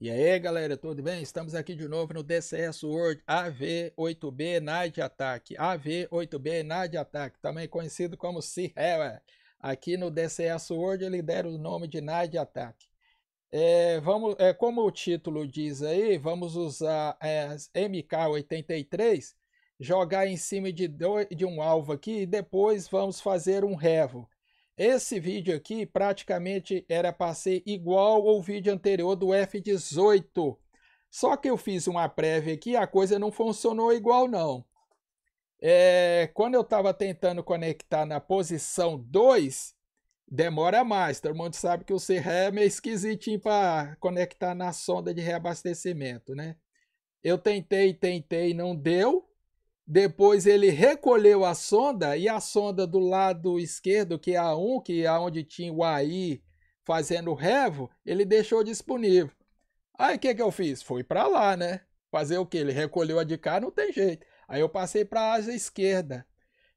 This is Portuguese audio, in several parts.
E aí, galera, tudo bem? Estamos aqui de novo no DCS World AV8B Night Attack. AV8B Night Attack, também conhecido como Sierra. Aqui no DCS World ele dera o nome de Night Attack. É, vamos, é, como o título diz aí, vamos usar é, MK83, jogar em cima de, do, de um alvo aqui e depois vamos fazer um revo. Esse vídeo aqui praticamente era para ser igual ao vídeo anterior do F18. Só que eu fiz uma prévia aqui a coisa não funcionou igual não. É, quando eu estava tentando conectar na posição 2, demora mais. Todo mundo sabe que o CRE é meio esquisitinho para conectar na sonda de reabastecimento, né? Eu tentei, tentei, não deu. Depois ele recolheu a sonda e a sonda do lado esquerdo, que é a 1, que é onde tinha o AI fazendo revo, ele deixou disponível. Aí o que, que eu fiz? Fui para lá, né? Fazer o que? Ele recolheu a de cá, não tem jeito. Aí eu passei para a asa esquerda.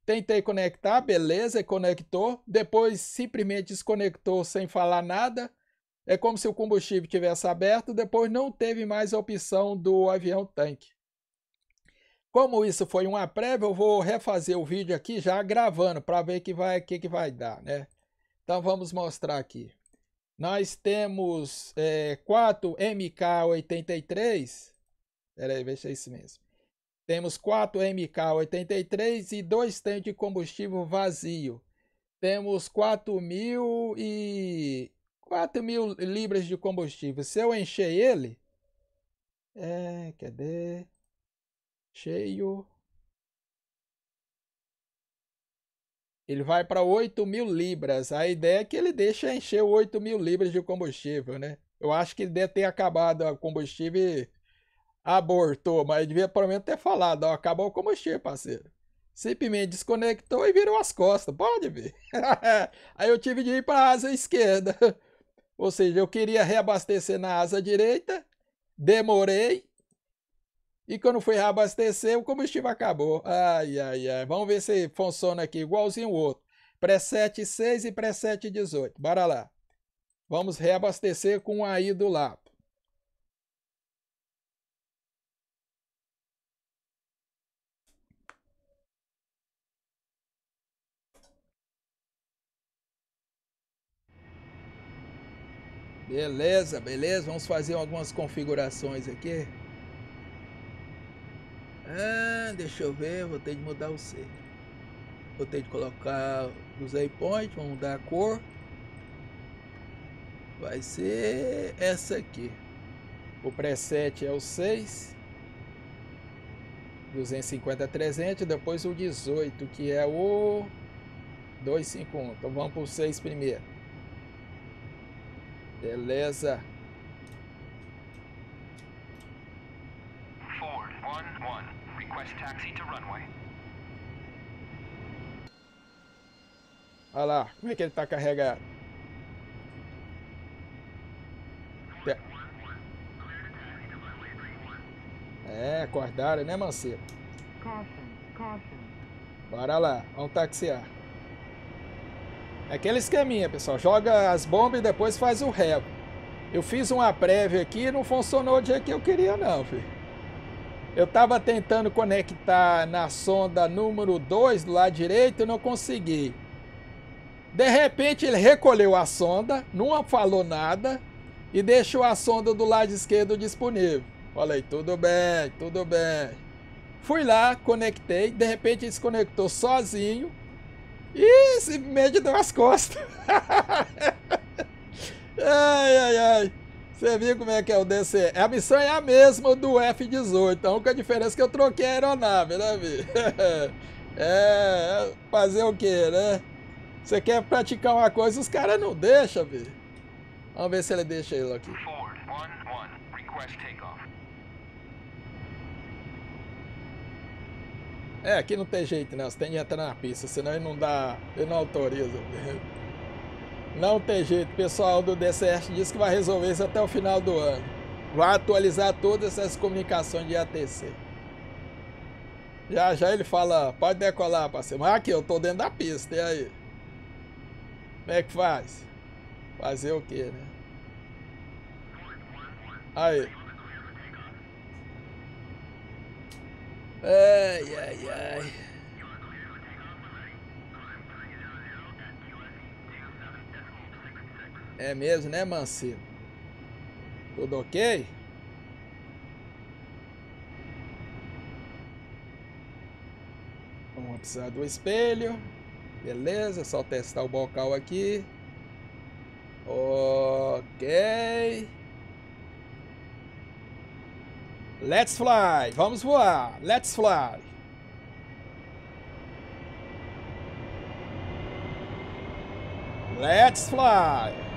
Tentei conectar, beleza, conectou. Depois simplesmente desconectou sem falar nada. É como se o combustível tivesse aberto. Depois não teve mais a opção do avião tanque. Como isso foi uma prévia, eu vou refazer o vídeo aqui já gravando para ver que vai que, que vai dar, né? Então vamos mostrar aqui. Nós temos é, 4 MK83. Peraí, veja é isso mesmo. Temos 4 MK83 e dois tanques de combustível vazio. Temos 4 mil e 4 mil libras de combustível. Se eu encher ele, é, cadê? Cheio. Ele vai para 8 mil libras. A ideia é que ele deixa encher 8 mil libras de combustível, né? Eu acho que ele deve ter acabado o combustível e abortou, mas devia pelo menos ter falado, ó, acabou o combustível, parceiro. Simplesmente desconectou e virou as costas, pode ver. Aí eu tive de ir para a asa esquerda. Ou seja, eu queria reabastecer na asa direita, demorei, e quando fui reabastecer, o combustível acabou. Ai, ai, ai. Vamos ver se funciona aqui igualzinho o outro. Preset 6 e preset 18. Bora lá. Vamos reabastecer com aí do lado. Beleza, beleza. Vamos fazer algumas configurações aqui. Ah, deixa eu ver, vou ter de mudar o C. Vou ter de colocar os waypoints, vamos mudar a cor. Vai ser essa aqui. O preset é o 6. 250 300, depois o 18, que é o 251. Então vamos para o 6 primeiro. Beleza. Olha lá, como é que ele tá carregado. É, acordaram, né, Mancebo? Bora lá, vamos taxiar. É aquele esqueminha, pessoal. Joga as bombas e depois faz o revo. Eu fiz uma prévia aqui e não funcionou do jeito que eu queria, não, filho. Eu estava tentando conectar na sonda número 2 do lado direito e não consegui. De repente ele recolheu a sonda, não falou nada e deixou a sonda do lado esquerdo disponível. Falei, tudo bem, tudo bem. Fui lá, conectei, de repente ele se conectou sozinho e simplesmente deu as costas. ai, ai, ai. Você viu como é que é o DC? A missão é a mesma do F-18. A única diferença é que eu troquei a aeronave, né, Vi? é, fazer o quê, né? Você quer praticar uma coisa, os caras não deixam, Vi. Vamos ver se ele deixa ele aqui. É, aqui não tem jeito, né? Você tem que entrar na pista, senão ele não dá. Ele não autoriza. Não tem jeito, o pessoal do DCS disse que vai resolver isso até o final do ano. Vai atualizar todas essas comunicações de ATC. Já já ele fala, pode decolar, parceiro. Mas aqui, eu tô dentro da pista, e aí? Como é que faz? Fazer o quê, né? Aí. Ai, ai, ai. É mesmo, né, Mancebo? Tudo ok? Vamos precisar do espelho. Beleza, só testar o bocal aqui. Ok. Let's fly. Vamos voar. Let's fly. Let's fly.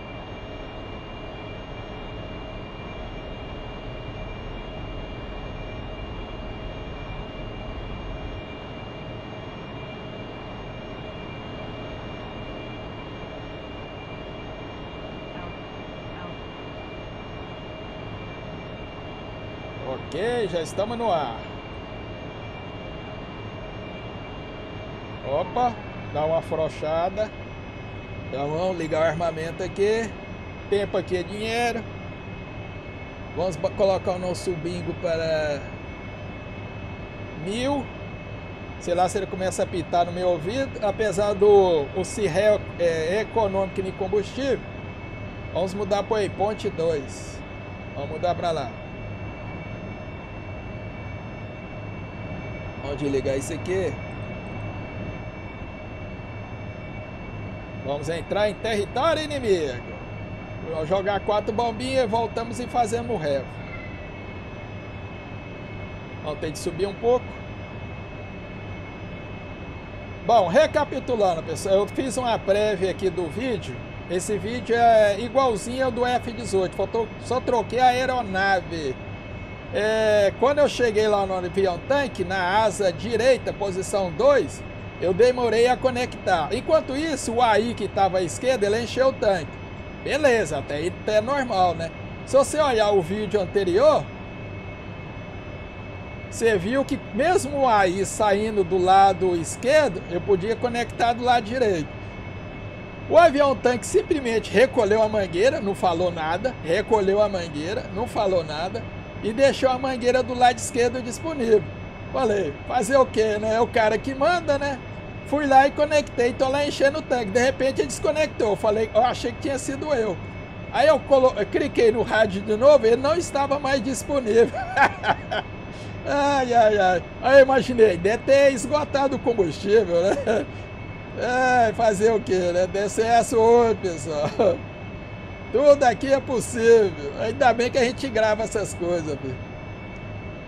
Já estamos no ar. Opa, dá uma afrouxada. Então vamos ligar o armamento aqui. Tempo aqui é dinheiro. Vamos colocar o nosso bingo para mil. Sei lá se ele começa a pitar no meu ouvido. Apesar do o CIRREL é, econômico em combustível. Vamos mudar para o ponte 2. Vamos mudar para lá. Vamos ligar isso aqui. Vamos entrar em território inimigo. Vamos jogar quatro bombinhas, voltamos e fazemos o revo. Vamos ter de subir um pouco. Bom, recapitulando, pessoal, eu fiz uma prévia aqui do vídeo. Esse vídeo é igualzinho ao do F-18, só troquei a aeronave. É, quando eu cheguei lá no avião tanque, na asa direita, posição 2, eu demorei a conectar. Enquanto isso, o AI que estava à esquerda, ele encheu o tanque. Beleza, até aí é normal, né? Se você olhar o vídeo anterior, você viu que mesmo o AI saindo do lado esquerdo, eu podia conectar do lado direito. O avião tanque simplesmente recolheu a mangueira, não falou nada, recolheu a mangueira, não falou nada e deixou a mangueira do lado esquerdo disponível. Falei, fazer o que, né? É o cara que manda, né? Fui lá e conectei, tô lá enchendo o tanque. De repente ele desconectou. Falei, eu achei que tinha sido eu. Aí eu, colo... eu cliquei no rádio de novo, ele não estava mais disponível. ai, ai, ai. Aí eu imaginei, deve ter esgotado o combustível, né? Ai, fazer o que, né? DCS hoje, pessoal. Tudo aqui é possível. Ainda bem que a gente grava essas coisas, filho.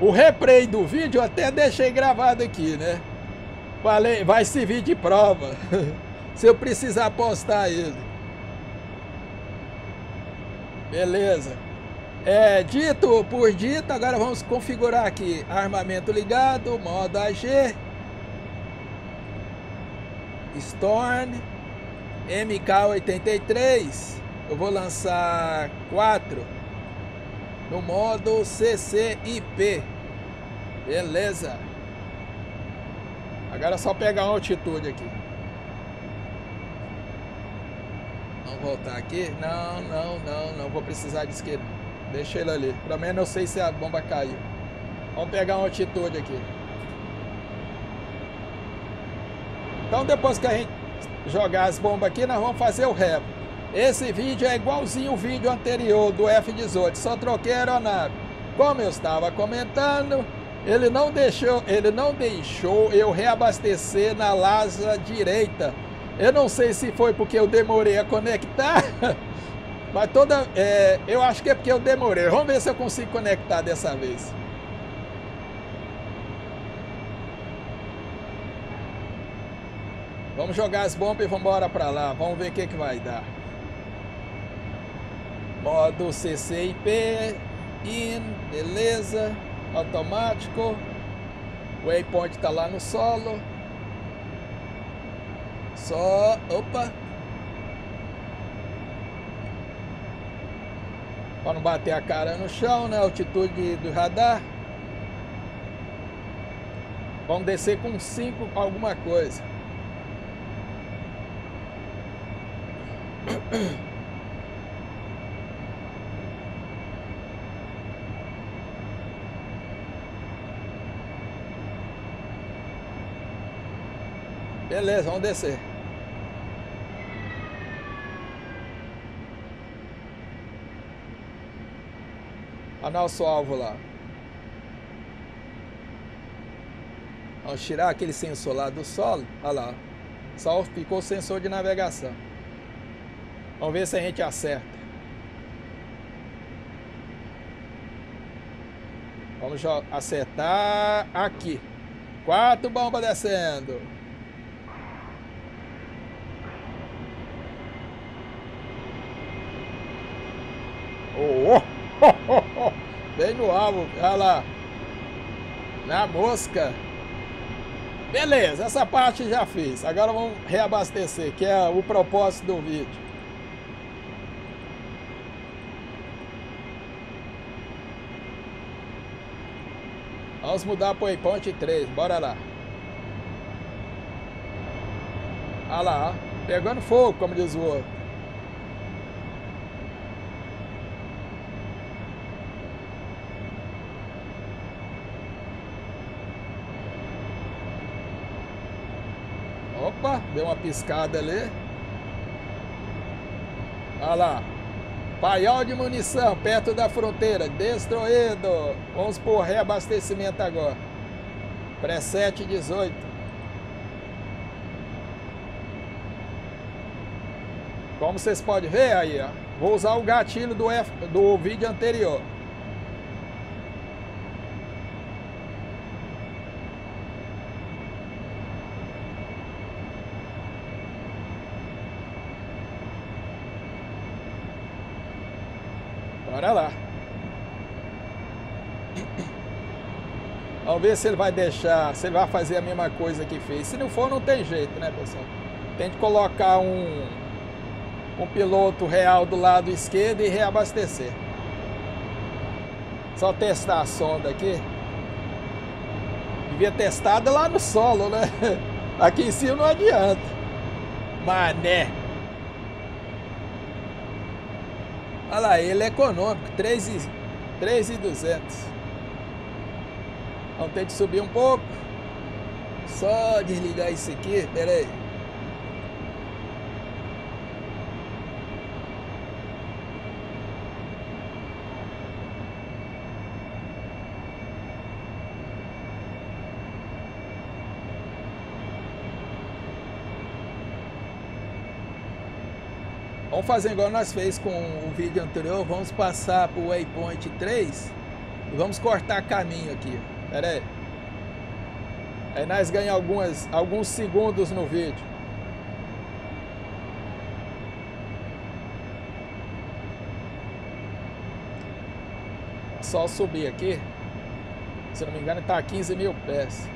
O replay do vídeo eu até deixei gravado aqui, né? Falei, vai servir de prova. Se eu precisar postar ele. Beleza. É, dito por dito, agora vamos configurar aqui. Armamento ligado, modo AG. Storm. MK83 eu vou lançar quatro no modo CCIP. Beleza. Agora é só pegar uma altitude aqui. Vamos voltar aqui. Não, não, não, não vou precisar de esquerda. Deixa ele ali. Pelo menos eu sei se a bomba caiu. Vamos pegar uma altitude aqui. Então depois que a gente jogar as bombas aqui, nós vamos fazer o rebo. Esse vídeo é igualzinho o vídeo anterior do F-18, só troquei a aeronave. Como eu estava comentando, ele não deixou, ele não deixou eu reabastecer na lasa direita. Eu não sei se foi porque eu demorei a conectar, mas toda, é, eu acho que é porque eu demorei. Vamos ver se eu consigo conectar dessa vez. Vamos jogar as bombas e vamos embora para lá. Vamos ver o que, que vai dar. Modo CCIP, in, beleza, automático. Waypoint tá lá no solo. Só, opa. Para não bater a cara no chão, né? Altitude do radar. Vamos descer com 5 alguma coisa. Beleza, vamos descer. Olha nosso alvo lá. Vamos tirar aquele sensor lá do solo. Olha lá. Só ficou o sensor de navegação. Vamos ver se a gente acerta. Vamos acertar aqui. Quatro bombas descendo. Oh, oh, oh, oh. Bem no alvo, olha lá. Na mosca. Beleza, essa parte já fiz. Agora vamos reabastecer, que é o propósito do vídeo. Vamos mudar para o waypoint 3, bora lá. Olha lá, pegando fogo, como diz o outro. Opa, deu uma piscada ali. Olha lá. Paiol de munição, perto da fronteira, destruído. Vamos por reabastecimento agora. Pré-7 18. Como vocês podem ver aí, ó, vou usar o gatilho do, F, do vídeo anterior. Bora lá. Vamos ver se ele vai deixar, se ele vai fazer a mesma coisa que fez. Se não for, não tem jeito, né, pessoal? Tem que colocar um, um piloto real do lado esquerdo e reabastecer. Só testar a sonda aqui. Devia testada lá no solo, né? Aqui em cima não adianta. Mané. Olha lá, ele é econômico, 3,200. Vamos ter que subir um pouco. Só desligar isso aqui, pera aí. Vamos fazer igual nós fez com o vídeo anterior. Vamos passar para o waypoint 3 e vamos cortar caminho aqui. Pera aí. Aí nós ganhamos algumas, alguns segundos no vídeo. Só subir aqui. Se não me engano está a 15 mil pés.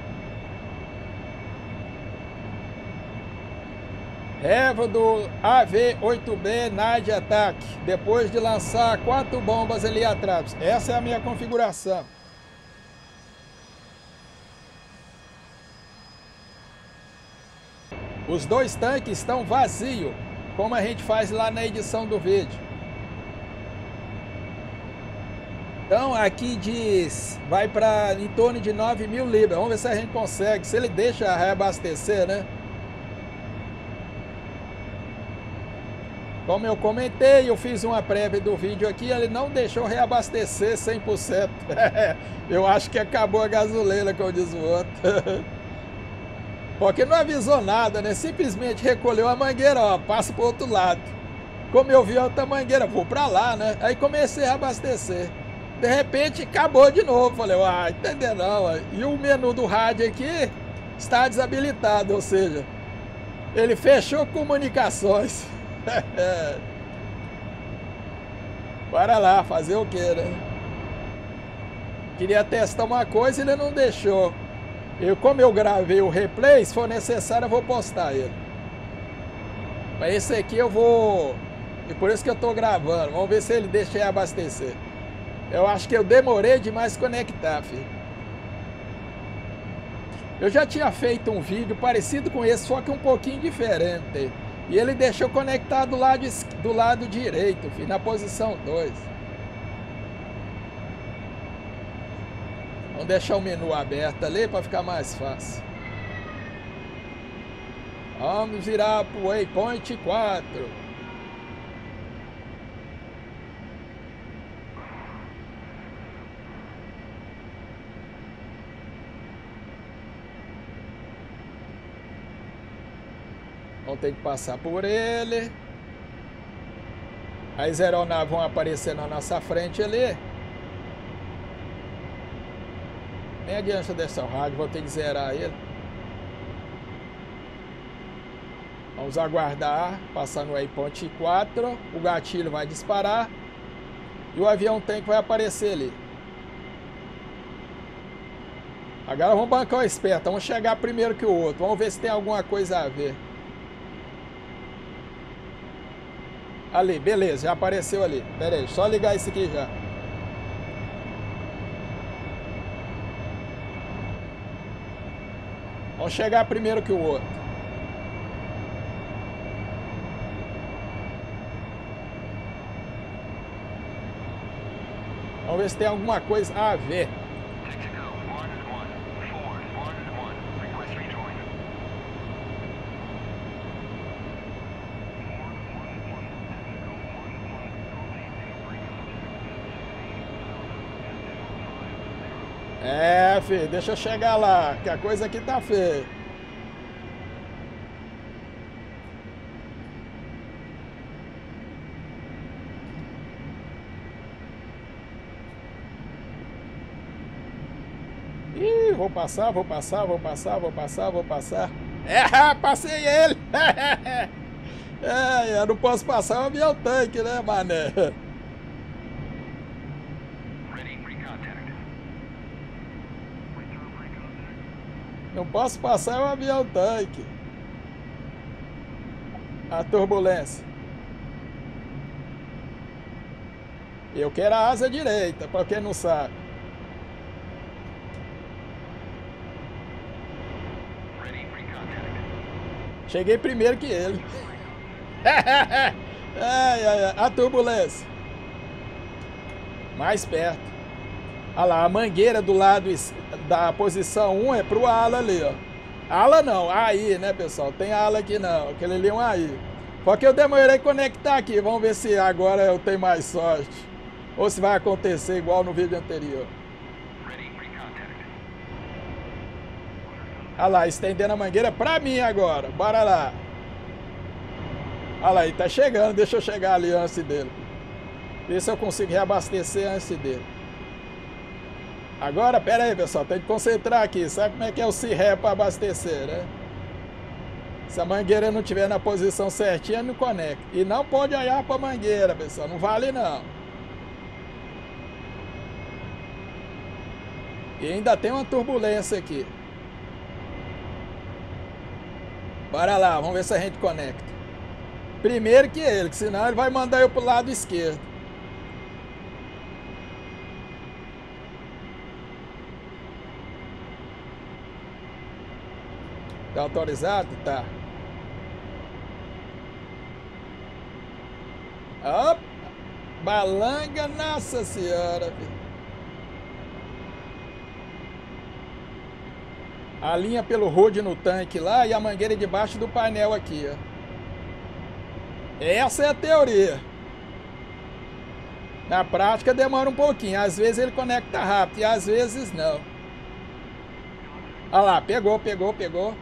Eva do AV-8B Night Attack, depois de lançar quatro bombas ali atrás. Essa é a minha configuração. Os dois tanques estão vazios, como a gente faz lá na edição do vídeo. Então aqui diz, vai para em torno de 9 mil libras. Vamos ver se a gente consegue, se ele deixa reabastecer, né? Como eu comentei, eu fiz uma prévia do vídeo aqui, ele não deixou reabastecer 100%. eu acho que acabou a gasolina, como diz o outro. Porque não avisou nada, né? Simplesmente recolheu a mangueira, ó, passa pro outro lado. Como eu vi outra mangueira, vou para lá, né? Aí comecei a abastecer. De repente, acabou de novo. Falei, ah, entendeu não. E o menu do rádio aqui está desabilitado, ou seja, ele fechou comunicações. Bora lá, fazer o que, né? Queria testar uma coisa e ele não deixou. Eu, como eu gravei o replay, se for necessário eu vou postar ele. Mas esse aqui eu vou... E por isso que eu tô gravando. Vamos ver se ele deixa aí abastecer. Eu acho que eu demorei demais conectar, filho. Eu já tinha feito um vídeo parecido com esse, só que um pouquinho diferente. E ele deixou conectado do lado, do lado direito, filho, na posição 2. Deixar o menu aberto ali para ficar mais fácil. Vamos virar para o waypoint 4. Vamos ter que passar por ele. As aeronaves vão aparecer na nossa frente ali. Nem adianta dessa rádio, vou ter que zerar ele. Vamos aguardar, passar no waypoint 4, o gatilho vai disparar e o avião tanque vai aparecer ali. Agora vamos bancar o esperto, vamos chegar primeiro que o outro, vamos ver se tem alguma coisa a ver. Ali, beleza, já apareceu ali. Pera aí, só ligar isso aqui já. Vamos chegar primeiro que o outro. Vamos ver se tem alguma coisa a ver. É, filho, deixa eu chegar lá, que a coisa aqui tá feia. vou passar, vou passar, vou passar, vou passar, vou passar. É, passei ele! é, eu não posso passar o avião tanque, né, mané? Não posso passar o avião tanque. A turbulência. Eu quero a asa direita, para quem não sabe. Cheguei primeiro que ele. ai, ai, ai, a turbulência. Mais perto. Olha lá, a mangueira do lado da posição 1 é pro ala ali, ó. Ala não, aí, né, pessoal? Tem ala aqui não, aquele ali é um aí. Porque eu demorei a conectar aqui, vamos ver se agora eu tenho mais sorte. Ou se vai acontecer igual no vídeo anterior. Olha lá, estendendo a mangueira pra mim agora. Bora lá. Olha lá, ele tá chegando. Deixa eu chegar ali antes dele. Ver se eu consigo reabastecer antes dele. Agora, pera aí, pessoal. Tem que concentrar aqui. Sabe como é que é o C-Ré para abastecer, né? Se a mangueira não estiver na posição certinha, não conecta. E não pode olhar para a mangueira, pessoal. Não vale, não. E ainda tem uma turbulência aqui. Bora lá, vamos ver se a gente conecta. Primeiro que ele, que senão ele vai mandar eu pro lado esquerdo. Tá autorizado? Tá. Opa! Balanga, nossa senhora, a linha pelo road no tanque lá e a mangueira debaixo do painel aqui, ó. Essa é a teoria. Na prática demora um pouquinho, às vezes ele conecta rápido e às vezes não. Olha lá, pegou, pegou, pegou.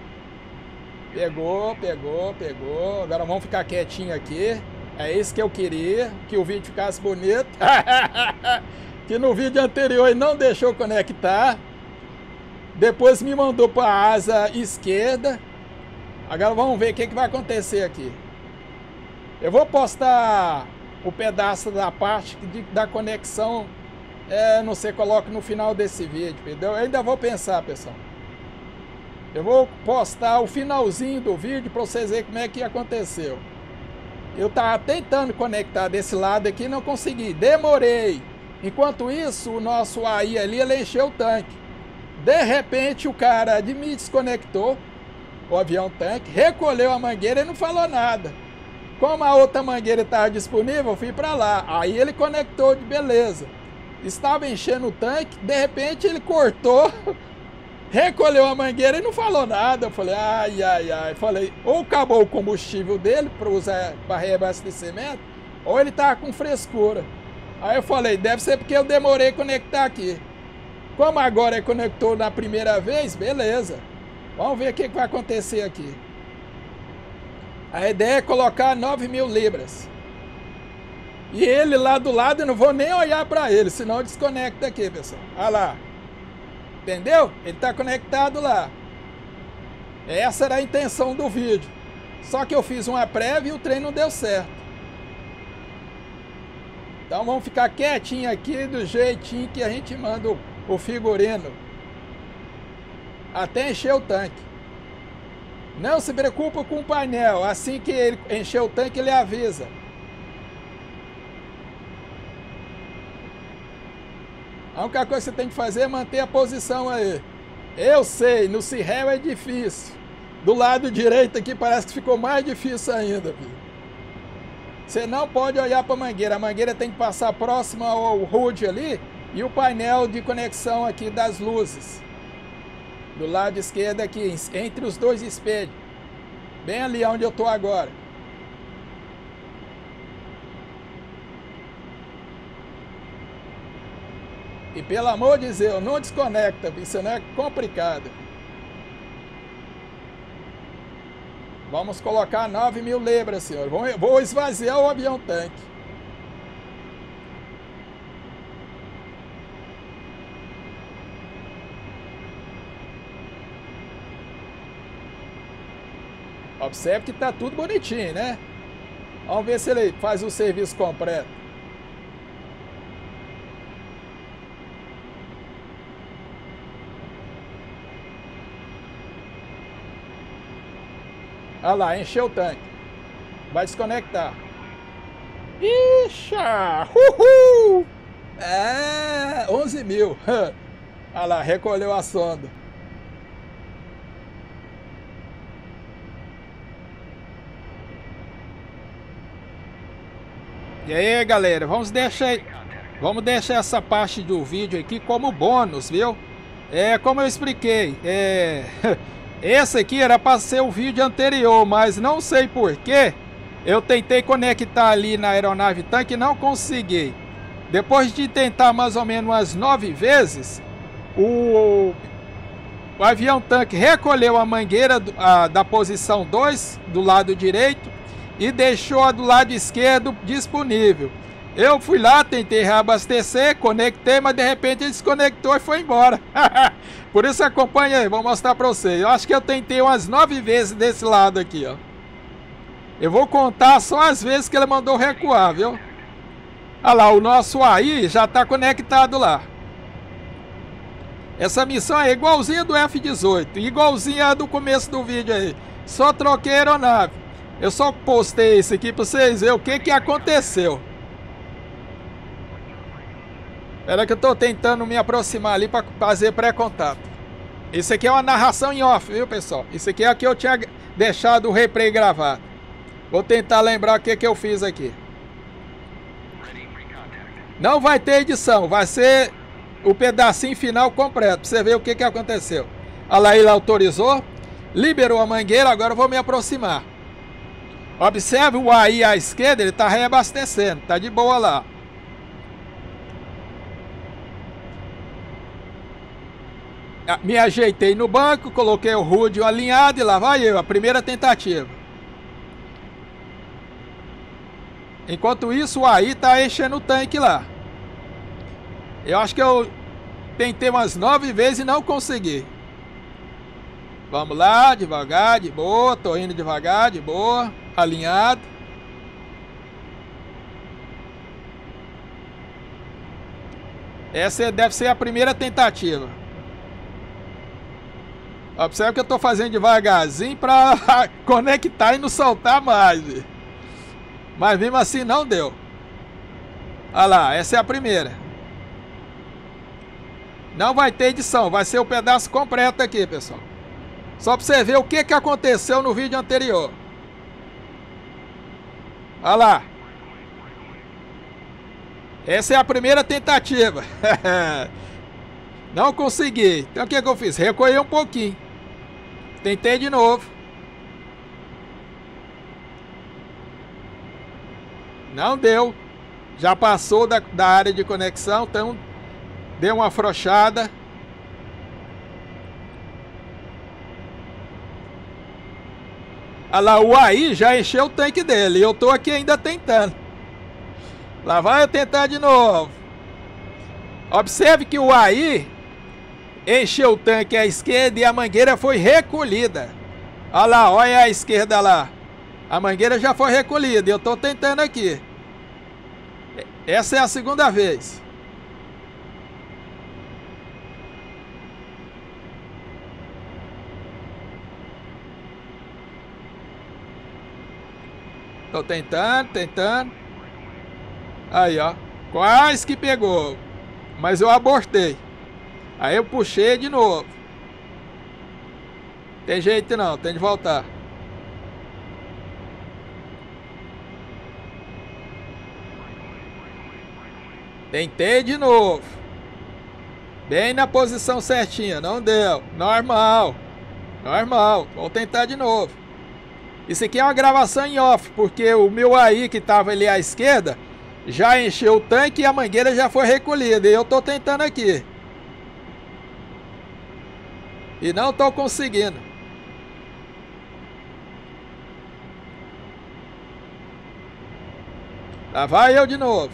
Pegou, pegou, pegou. Agora vamos ficar quietinho aqui. É isso que eu queria, que o vídeo ficasse bonito. que no vídeo anterior ele não deixou conectar. Depois me mandou para a asa esquerda. Agora vamos ver o que, que vai acontecer aqui. Eu vou postar o pedaço da parte de, da conexão. É, não sei, coloco no final desse vídeo, entendeu? Eu ainda vou pensar, pessoal. Eu vou postar o finalzinho do vídeo para vocês verem como é que aconteceu. Eu tava tentando conectar desse lado aqui não consegui. Demorei. Enquanto isso, o nosso AI ali, ele encheu o tanque. De repente o cara de me desconectou, o avião tanque, recolheu a mangueira e não falou nada. Como a outra mangueira estava disponível, eu fui para lá. Aí ele conectou de beleza. Estava enchendo o tanque, de repente ele cortou recolheu a mangueira e não falou nada. Eu falei, ai, ai, ai. Falei, ou acabou o combustível dele para usar para reabastecimento, ou ele tava com frescura. Aí eu falei, deve ser porque eu demorei a conectar aqui. Como agora ele conectou na primeira vez, beleza. Vamos ver o que, que vai acontecer aqui. A ideia é colocar 9 mil libras. E ele lá do lado, eu não vou nem olhar para ele, senão desconecta aqui, pessoal. Olha lá. Entendeu? Ele está conectado lá. Essa era a intenção do vídeo. Só que eu fiz uma prévia e o trem não deu certo. Então vamos ficar quietinho aqui do jeitinho que a gente manda o, figurino. Até encher o tanque. Não se preocupa com o painel. Assim que ele encher o tanque, ele avisa. A única coisa que você tem que fazer é manter a posição aí. Eu sei, no Cirrel é difícil. Do lado direito aqui parece que ficou mais difícil ainda, filho. Você não pode olhar para a mangueira. A mangueira tem que passar próxima ao HUD ali e o painel de conexão aqui das luzes. Do lado esquerdo aqui, entre os dois espelhos. Bem ali onde eu estou agora. E pelo amor de Deus, não desconecta, isso não é complicado. Vamos colocar 9 mil libras, senhor. Vou esvaziar o avião tanque. Observe que está tudo bonitinho, né? Vamos ver se ele faz o serviço completo. Olha lá, encheu o tanque. Vai desconectar. Ixa! Uhul! É, 11 mil. Olha lá, recolheu a sonda. E aí, galera, vamos deixar, vamos deixar essa parte do vídeo aqui como bônus, viu? É, como eu expliquei, é... Esse aqui era para ser o vídeo anterior, mas não sei porquê. Eu tentei conectar ali na aeronave tanque e não consegui. Depois de tentar mais ou menos umas nove vezes, o, o avião tanque recolheu a mangueira do, a, da posição 2 do lado direito e deixou a do lado esquerdo disponível. Eu fui lá, tentei reabastecer, conectei, mas de repente ele desconectou e foi embora. Por isso acompanha aí, vou mostrar para vocês. Eu acho que eu tentei umas nove vezes desse lado aqui, ó. Eu vou contar só as vezes que ele mandou recuar, viu? Olha lá, o nosso AI já está conectado lá. Essa missão é igualzinha do F-18, igualzinha do começo do vídeo aí. Só troquei a aeronave. Eu só postei isso aqui para vocês verem o que, que aconteceu. Era que eu tô tentando me aproximar ali para fazer pré-contato. Isso aqui é uma narração em off, viu, pessoal? Isso aqui é o que eu tinha deixado o replay gravado. Vou tentar lembrar o que, que eu fiz aqui. Não vai ter edição, vai ser o pedacinho final completo, pra você ver o que, que aconteceu. A Laíla autorizou, liberou a mangueira, agora eu vou me aproximar. Observe o AI à esquerda, ele está reabastecendo, tá de boa lá. Me ajeitei no banco, coloquei o Rudio alinhado e lá vai eu, a primeira tentativa. Enquanto isso, o AI tá enchendo o tanque lá. Eu acho que eu tentei umas nove vezes e não consegui. Vamos lá, devagar, de boa, tô indo devagar, de boa, alinhado. Essa deve ser a primeira tentativa. Observe que eu estou fazendo devagarzinho para conectar e não soltar mais. Mas mesmo assim não deu. Olha lá, essa é a primeira. Não vai ter edição, vai ser o pedaço completo aqui, pessoal. Só para você ver o que, que aconteceu no vídeo anterior. Olha lá. Essa é a primeira tentativa. Não consegui. Então o que, que eu fiz? Recolhi um pouquinho. Tentei de novo. Não deu. Já passou da, da área de conexão, então deu uma afrouxada. Lá, o AI já encheu o tanque dele. Eu tô aqui ainda tentando. Lá vai eu tentar de novo. Observe que o AI encheu o tanque à esquerda e a mangueira foi recolhida. Olha lá, olha a esquerda lá. A mangueira já foi recolhida. Eu tô tentando aqui. Essa é a segunda vez. Tô tentando, tentando. Aí, ó. Quase que pegou. Mas eu abortei. Aí eu puxei de novo. Tem jeito não, tem de voltar. Tentei de novo. Bem na posição certinha, não deu. Normal. Normal. Vou tentar de novo. Isso aqui é uma gravação em off, porque o meu aí que estava ali à esquerda já encheu o tanque e a mangueira já foi recolhida. E eu estou tentando aqui. E não estou conseguindo. Lá vai eu de novo.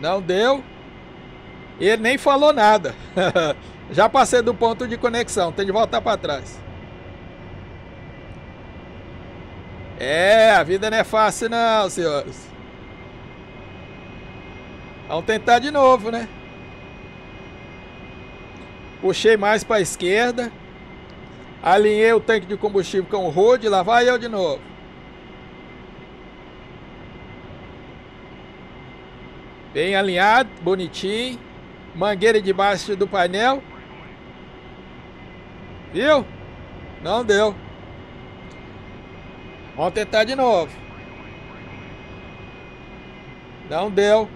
Não deu. Ele nem falou nada. Já passei do ponto de conexão. Tem de voltar para trás. É, a vida não é fácil não, senhores. Vamos tentar de novo, né? Puxei mais para a esquerda. Alinhei o tanque de combustível com o road. Lá vai eu de novo. Bem alinhado, bonitinho. Mangueira debaixo do painel. Viu? Não deu. Vamos tentar de novo. Não deu.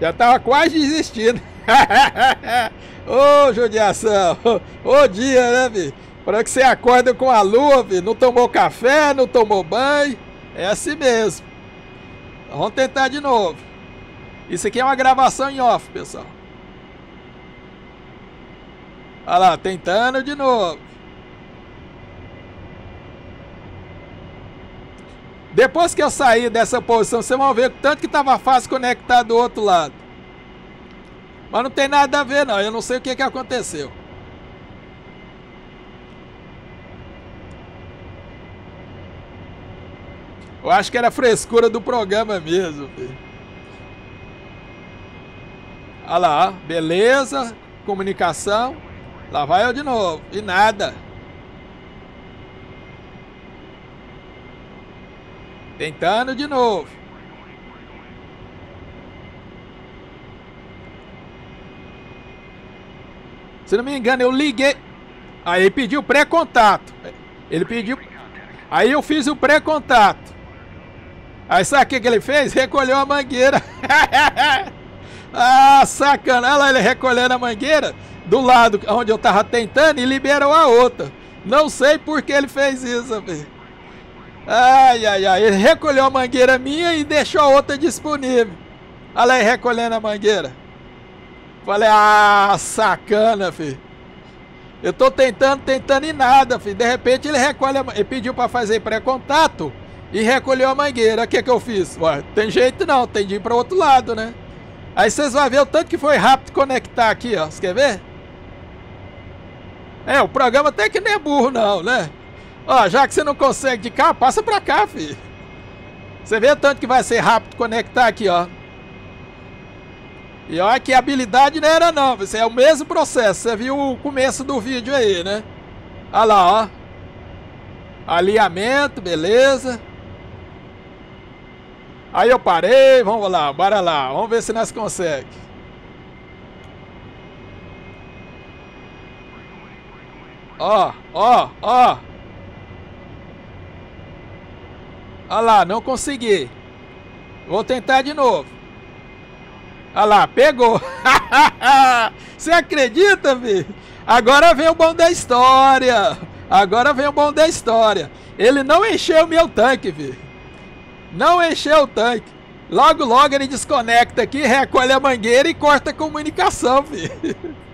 Já tava quase desistindo. Ô, oh, judiação. Ô, oh, dia, né, filho? Para que você acorda com a lua, filho. Não tomou café, não tomou banho. É assim mesmo. Vamos tentar de novo. Isso aqui é uma gravação em off, pessoal. Olha lá, tentando de novo. Depois que eu sair dessa posição, vocês vão ver o tanto que estava fácil conectar do outro lado. Mas não tem nada a ver não, eu não sei o que, que aconteceu. Eu acho que era frescura do programa mesmo. Olha lá, beleza, comunicação. Lá vai eu de novo, e nada. Tentando de novo. Se não me engano, eu liguei. Aí pediu pré-contato. Ele pediu. Aí eu fiz o pré-contato. Aí sabe o que, que ele fez? Recolheu a mangueira. ah, sacana. Olha lá, ele recolhendo a mangueira do lado onde eu tava tentando e liberou a outra. Não sei por que ele fez isso, filho. Ai, ai, ai. Ele recolheu a mangueira minha e deixou a outra disponível. Olha ele recolhendo a mangueira. Falei, ah, sacana, filho. Eu tô tentando, tentando e nada, filho. De repente ele recolhe a... Ele pediu para fazer pré-contato e recolheu a mangueira. O que que eu fiz? Ué, tem jeito não, tem de ir para outro lado, né? Aí vocês vão ver o tanto que foi rápido conectar aqui, ó. Você quer ver? É, o programa até que nem é burro não, né? Ó, já que você não consegue de cá, passa pra cá, filho. Você vê tanto que vai ser rápido conectar aqui, ó. E olha que habilidade não era não, isso é o mesmo processo. Você viu o começo do vídeo aí, né? Olha lá, ó. Alinhamento, beleza. Aí eu parei, vamos lá, bora lá, vamos ver se nós conseguimos. Ó, ó, ó. Olha lá, não consegui. Vou tentar de novo. Olha lá, pegou. Você acredita, filho? Agora vem o bom da história. Agora vem o bom da história. Ele não encheu meu tanque, filho. Não encheu o tanque. Logo, logo ele desconecta aqui, recolhe a mangueira e corta a comunicação, filho.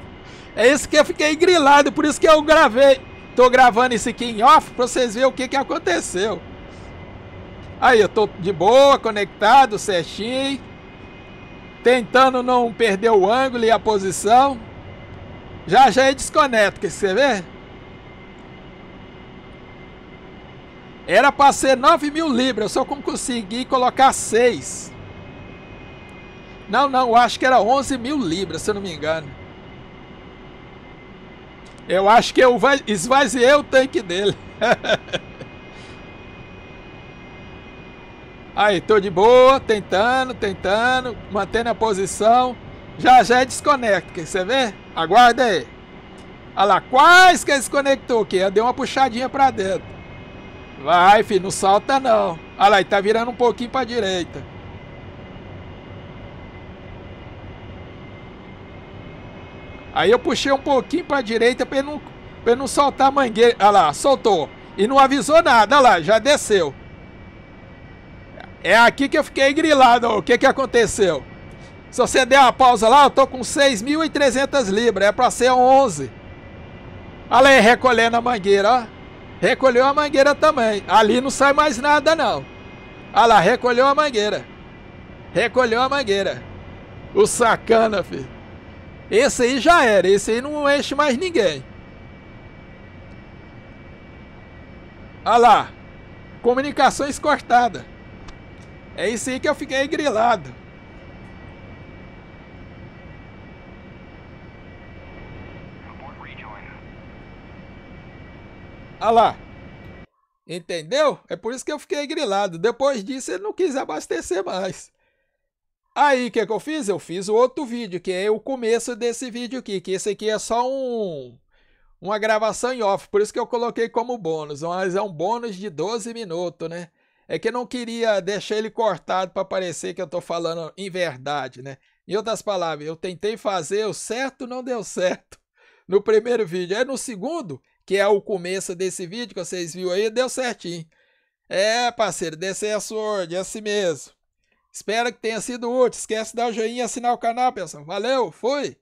É isso que eu fiquei grilado, por isso que eu gravei. Tô gravando isso aqui em off pra vocês verem o que, que aconteceu. Aí, eu tô de boa, conectado, certinho. Tentando não perder o ângulo e a posição. Já já é desconecta, quer você ver? Era para ser 9 mil libras, só como consegui colocar 6. Não, não, eu acho que era 11 mil libras, se eu não me engano. Eu acho que eu esvaziei o tanque dele. Aí, tô de boa, tentando, tentando, mantendo a posição. Já já é desconecta, quer você ver? Aguarda aí. Olha lá, quase que desconectou aqui. Deu uma puxadinha pra dentro. Vai, filho, não salta não. Olha lá, ele tá virando um pouquinho pra direita. Aí eu puxei um pouquinho pra direita pra ele não, pra ele não soltar a mangueira. Olha lá, soltou. E não avisou nada, olha lá, já desceu. É aqui que eu fiquei grilado. O que que aconteceu? Se você der uma pausa lá, eu tô com 6.300 libras. É para ser 11. Olha aí, recolhendo a mangueira, ó. Recolheu a mangueira também. Ali não sai mais nada, não. Olha lá, recolheu a mangueira. Recolheu a mangueira. O sacana, filho. Esse aí já era. Esse aí não enche mais ninguém. Olha lá. Comunicações cortadas. É isso aí que eu fiquei grilado. Olha lá. Entendeu? É por isso que eu fiquei grilado. Depois disso, ele não quis abastecer mais. Aí, o que, que eu fiz? Eu fiz outro vídeo, que é o começo desse vídeo aqui. Que esse aqui é só um, uma gravação em off. Por isso que eu coloquei como bônus. Mas é um bônus de 12 minutos, né? É que eu não queria deixar ele cortado para parecer que eu estou falando em verdade, né? Em outras palavras, eu tentei fazer o certo, não deu certo no primeiro vídeo. É no segundo, que é o começo desse vídeo que vocês viram aí, deu certinho. É, parceiro, a sword, é assim mesmo. Espero que tenha sido útil. Esquece de dar o joinha e assinar o canal, pessoal. Valeu, fui!